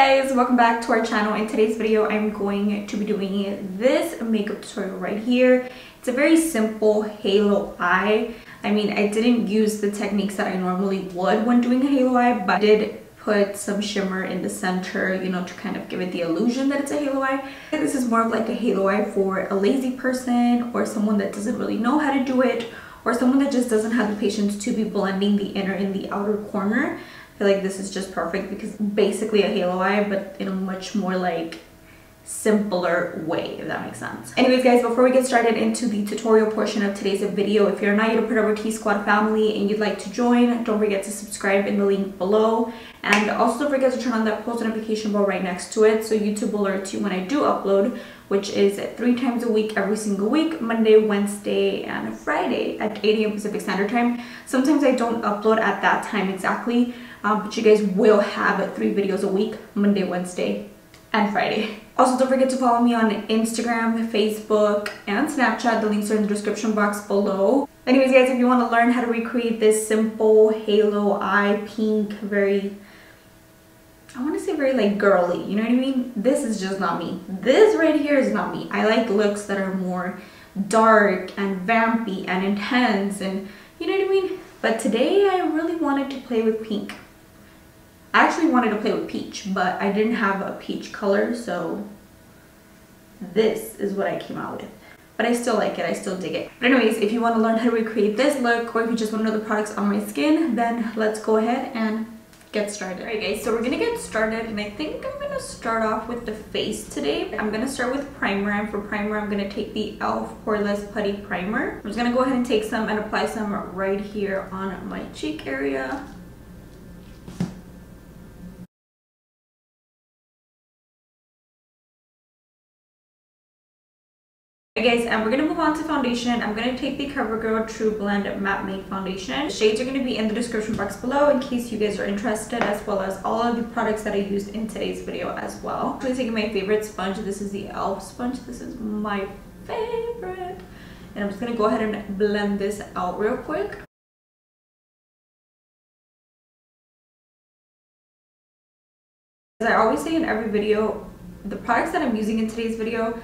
guys welcome back to our channel. In today's video i'm going to be doing this makeup tutorial right here. It's a very simple halo eye. I mean i didn't use the techniques that i normally would when doing a halo eye but I did put some shimmer in the center you know to kind of give it the illusion that it's a halo eye. This is more of like a halo eye for a lazy person or someone that doesn't really know how to do it or someone that just doesn't have the patience to be blending the inner and the outer corner feel like this is just perfect because basically a halo eye but in a much more like simpler way if that makes sense. Anyways guys before we get started into the tutorial portion of today's video if you're not yet a part of our T Squad family and you'd like to join don't forget to subscribe in the link below. And also don't forget to turn on that post notification bell right next to it so YouTube will alert you when I do upload which is three times a week every single week Monday Wednesday and Friday at 8 a.m Pacific Standard Time. Sometimes I don't upload at that time exactly um, but you guys will have three videos a week Monday Wednesday and Friday also don't forget to follow me on Instagram Facebook and Snapchat the links are in the description box below anyways guys if you want to learn how to recreate this simple halo eye pink very I want to say very like girly, you know what I mean? This is just not me. This right here is not me. I like looks that are more dark and vampy and intense and you know what I mean? But today I really wanted to play with pink. I actually wanted to play with peach, but I didn't have a peach color, so this is what I came out with. But I still like it, I still dig it. But anyways, if you want to learn how to recreate this look, or if you just want to know the products on my skin, then let's go ahead and get started. Alright guys, so we're gonna get started and I think I'm gonna start off with the face today. I'm gonna start with primer and for primer I'm gonna take the e.l.f. Poreless Putty Primer. I'm just gonna go ahead and take some and apply some right here on my cheek area. Guys, and we're gonna move on to foundation. I'm gonna take the CoverGirl TruBlend Matte Made Foundation. Shades are gonna be in the description box below in case you guys are interested, as well as all of the products that I used in today's video as well. I'm taking my favorite sponge. This is the e.l.f. sponge. This is my favorite. And I'm just gonna go ahead and blend this out real quick. As I always say in every video, the products that I'm using in today's video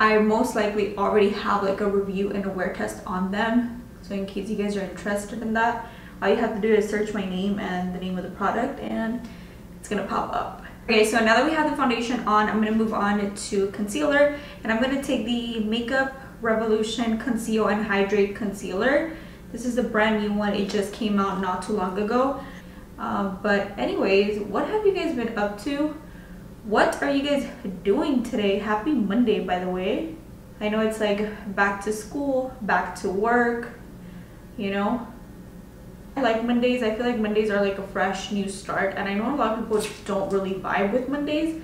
I most likely already have like a review and a wear test on them. So in case you guys are interested in that, all you have to do is search my name and the name of the product and it's gonna pop up. Okay, so now that we have the foundation on, I'm gonna move on to concealer and I'm gonna take the Makeup Revolution Conceal and Hydrate Concealer. This is a brand new one, it just came out not too long ago. Uh, but anyways, what have you guys been up to? What are you guys doing today? Happy monday by the way. I know it's like back to school back to work you know? I like mondays. I feel like mondays are like a fresh new start and i know a lot of people don't really vibe with mondays.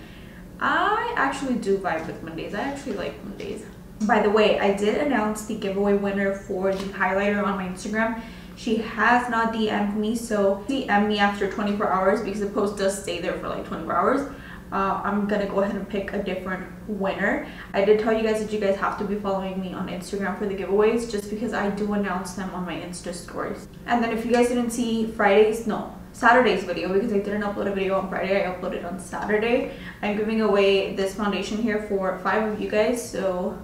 I actually do vibe with mondays. I actually like mondays. By the way i did announce the giveaway winner for the highlighter on my instagram. She has not dm'd me so dm me after 24 hours because the post does stay there for like 24 hours uh, I'm gonna go ahead and pick a different winner. I did tell you guys that you guys have to be following me on Instagram for the giveaways just because I do announce them on my Insta stories. And then if you guys didn't see Friday's, no, Saturday's video because I didn't upload a video on Friday, I uploaded on Saturday. I'm giving away this foundation here for five of you guys, so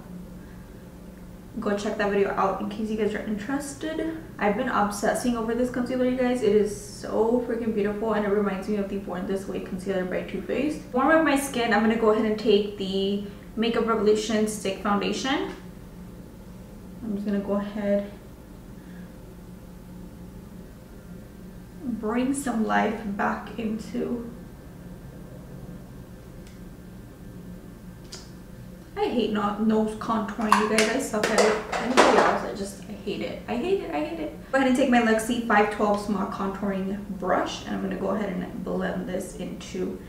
go check that video out in case you guys are interested. I've been obsessing over this concealer you guys. It is so freaking beautiful and it reminds me of the born this way concealer by too faced. Warm up my skin. I'm gonna go ahead and take the makeup revolution stick foundation. I'm just gonna go ahead bring some life back into I hate not nose contouring, you guys. I suck at it. Anybody else, I just, I hate it. I hate it, I hate it. Go ahead and take my Luxie 512 Small Contouring Brush, and I'm gonna go ahead and blend this into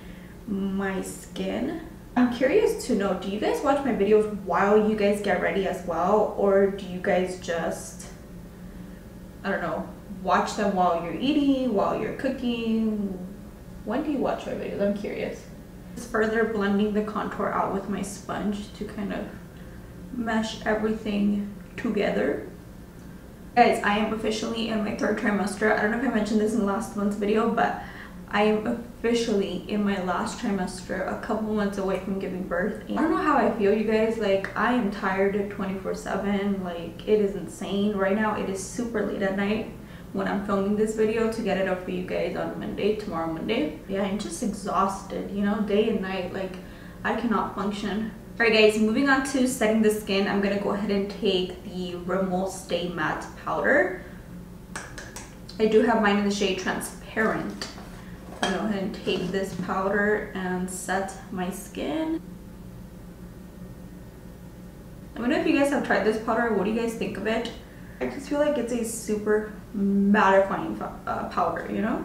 my skin. I'm curious to know, do you guys watch my videos while you guys get ready as well? Or do you guys just, I don't know, watch them while you're eating, while you're cooking? When do you watch my videos? I'm curious. Just further blending the contour out with my sponge to kind of mesh everything together. Guys, I am officially in my third trimester. I don't know if I mentioned this in last month's video, but I am officially in my last trimester, a couple months away from giving birth. I don't know how I feel, you guys. Like, I am tired 24 7. Like, it is insane. Right now, it is super late at night when I'm filming this video to get it up for you guys on Monday, tomorrow Monday. Yeah, I'm just exhausted, you know, day and night. Like, I cannot function. Alright guys, moving on to setting the skin, I'm to go ahead and take the Rimmel Stay Matte Powder. I do have mine in the shade Transparent. I'm to go ahead and take this powder and set my skin. Me know if you guys have tried this powder. What do you guys think of it? I just feel like it's a super mattifying uh, powder, you know?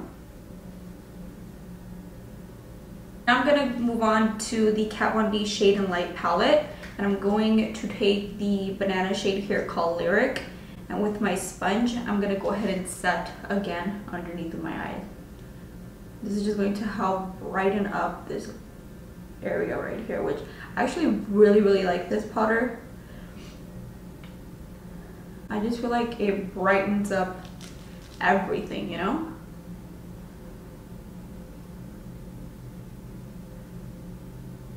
Now I'm to move on to the Kat Von D Shade and Light palette. And I'm going to take the banana shade here called Lyric. And with my sponge, I'm to go ahead and set again underneath my eye. This is just going to help brighten up this area right here, which I actually really, really like this powder. I just feel like it brightens up everything, you know?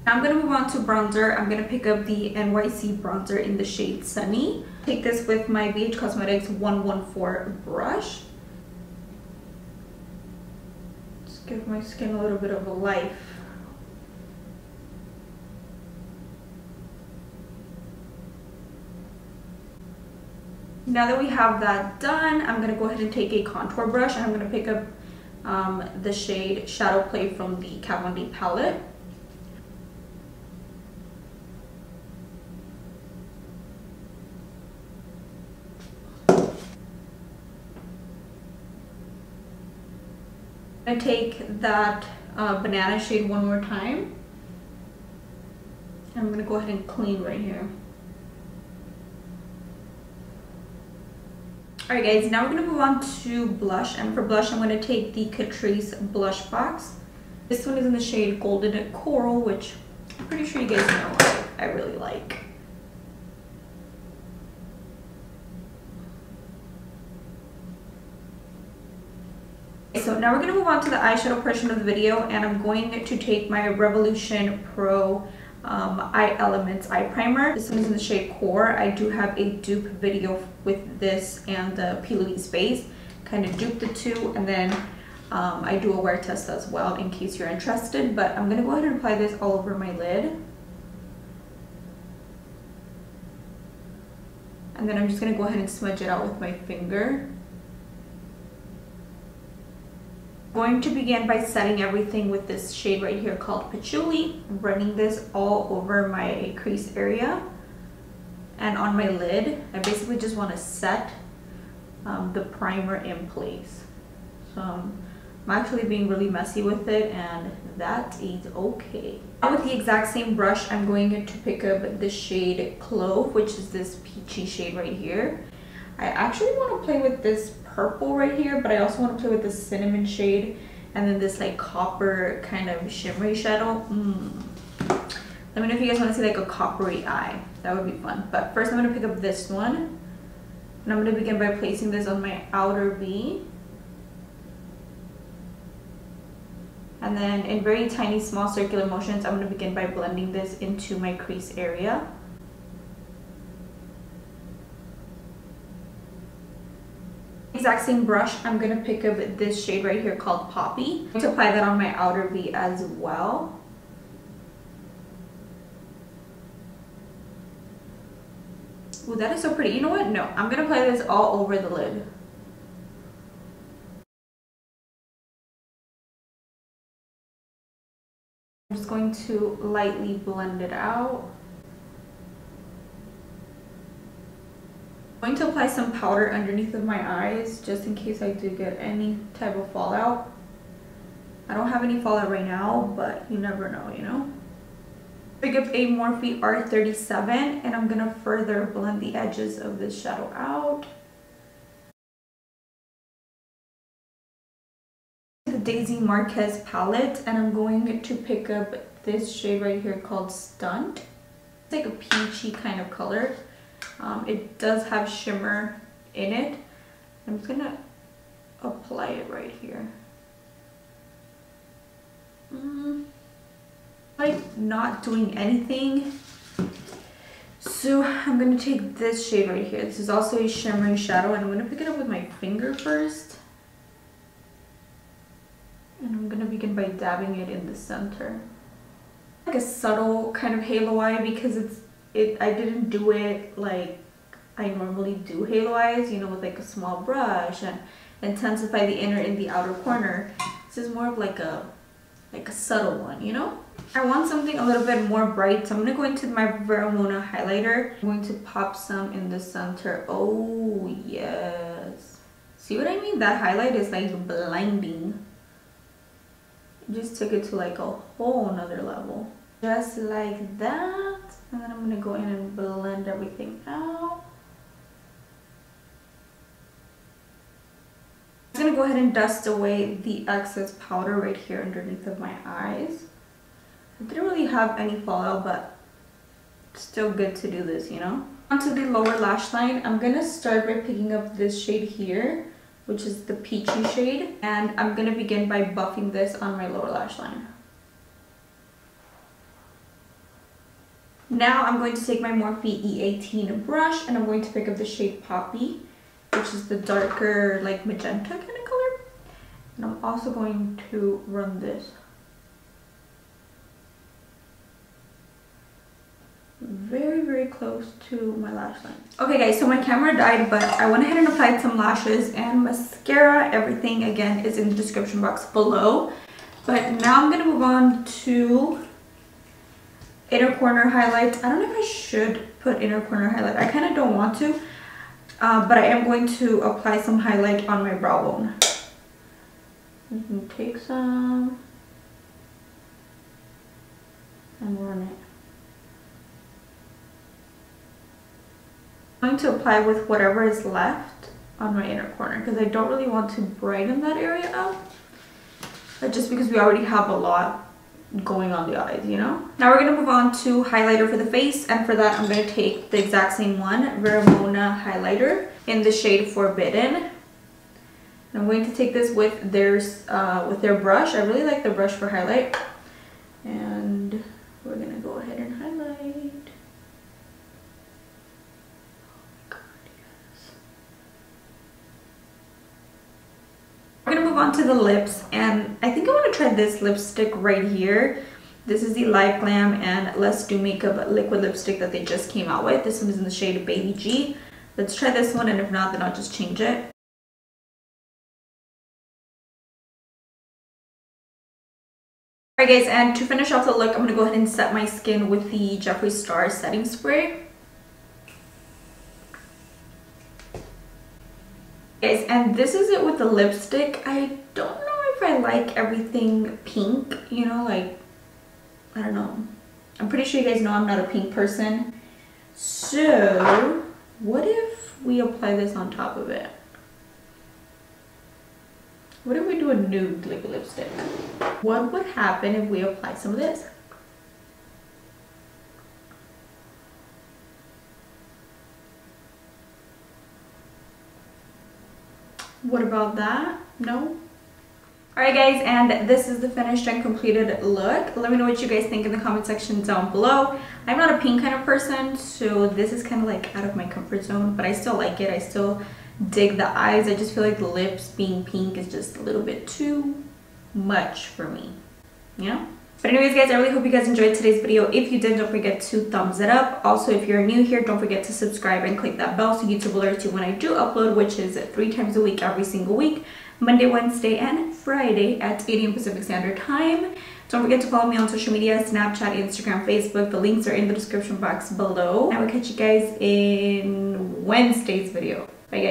I'm going to move on to bronzer. I'm going to pick up the NYC bronzer in the shade Sunny. Take this with my BH Cosmetics 114 brush. Just give my skin a little bit of a life. Now that we have that done, I'm going to go ahead and take a contour brush and I'm going to pick up um, the shade Shadow Play from the Kat Von D palette. I take that uh, banana shade one more time. I'm gonna go ahead and clean right here. Alright guys, now we're gonna move on to blush. And for blush, I'm gonna take the Catrice Blush Box. This one is in the shade Golden Coral, which I'm pretty sure you guys know I really like. So now we're going to move on to the eyeshadow portion of the video and I'm going to take my Revolution Pro um, Eye Elements Eye Primer. This one is in the shade Core. I do have a dupe video with this and the P. Louise base. Kind of dupe the two and then um, I do a wear test as well in case you're interested. But I'm going to go ahead and apply this all over my lid. And then I'm just going to go ahead and smudge it out with my finger. Going to begin by setting everything with this shade right here called Patchouli. running this all over my crease area and on my lid. I basically just want to set um, the primer in place. So um, I'm actually being really messy with it and that is okay. Now with the exact same brush, I'm going to pick up the shade Clove, which is this peachy shade right here. I actually want to play with this purple right here, but I also want to play with this cinnamon shade and then this like copper kind of shimmery shadow. Mm. Let me know if you guys want to see like a coppery eye. That would be fun. But first I'm going to pick up this one. And I'm going to begin by placing this on my outer V. And then in very tiny small circular motions, I'm going to begin by blending this into my crease area. Exact same brush, I'm going to pick up this shade right here called Poppy. to apply that on my outer V as well. Ooh, that is so pretty. You know what? No, I'm going to apply this all over the lid. I'm just going to lightly blend it out. Going to apply some powder underneath of my eyes just in case I do get any type of fallout. I don't have any fallout right now, but you never know, you know? Pick up a Morphe R37 and I'm gonna further blend the edges of this shadow out. The Daisy Marquez palette and I'm going to pick up this shade right here called Stunt. It's like a peachy kind of color. Um, it does have shimmer in it. I'm just gonna apply it right here. mm, like not doing anything. So I'm gonna take this shade right here. This is also a shimmering shadow and I'm gonna pick it up with my finger first. And I'm gonna begin by dabbing it in the center. Like a subtle kind of halo eye because it's it I didn't do it like I normally do halo eyes, you know, with like a small brush and intensify the inner and the outer corner. This is more of like a like a subtle one, you know? I want something a little bit more bright, so I'm gonna go into my Vera Mona highlighter. I'm going to pop some in the center. Oh, yes. See what I mean? That highlight is like blinding. Just took it to like a whole nother level. Just like that. And then I'm gonna go in and blend everything out. I'm gonna go ahead and dust away the excess powder right here underneath of my eyes. I didn't really have any fallout, but still good to do this, you know? Onto the lower lash line, I'm gonna start by picking up this shade here, which is the peachy shade, and I'm gonna begin by buffing this on my lower lash line. Now I'm going to take my Morphe E18 brush and I'm going to pick up the shade Poppy which is the darker like magenta kind of color. And I'm also going to run this. Very, very close to my lash line. Okay guys, so my camera died, but I went ahead and applied some lashes and mascara. Everything again is in the description box below. But now I'm gonna move on to inner corner highlights. I don't know if I should put inner corner highlight. I kind of don't want to uh, but I am going to apply some highlight on my brow bone. Take some and run it. I'm going to apply with whatever is left on my inner corner because I don't really want to brighten that area up. But just because we already have a lot going on the eyes, you know? Now we're gonna move on to highlighter for the face, and for that I'm gonna take the exact same one, Vera Mona highlighter in the shade Forbidden. And I'm going to take this with their, uh, with their brush. I really like the brush for highlight. And we're gonna go ahead and highlight. We're gonna move on to the lips and I think I want to try this lipstick right here. This is the LiveGlam and Let's Do Makeup liquid lipstick that they just came out with. This one is in the shade Baby G. Let's try this one and if not then I'll just change it. Alright guys, and to finish off the look, I'm going to go ahead and set my skin with the Jeffree Star setting spray. Guys, and this is it with the lipstick. I don't know if I like everything pink, you know, like, I don't know. I'm pretty sure you guys know I'm not a pink person. So, what if we apply this on top of it? What if we do a nude liquid lipstick? What would happen if we apply some of this? What about that? No? Alright guys, and this is the finished and completed look. Let me know what you guys think in the comment section down below. I'm not a pink kind of person, so this is kind of like out of my comfort zone, but I still like it. I still dig the eyes. I just feel like the lips being pink is just a little bit too much for me, you know? But anyways guys, I really hope you guys enjoyed today's video. If you did, don't forget to thumbs it up. Also, if you're new here, don't forget to subscribe and click that bell so YouTube alerts you when I do upload, which is three times a week, every single week. Monday, Wednesday, and Friday at 8 a.m. Pacific Standard Time. Don't forget to follow me on social media, Snapchat, Instagram, Facebook. The links are in the description box below. I will catch you guys in Wednesday's video. Bye guys.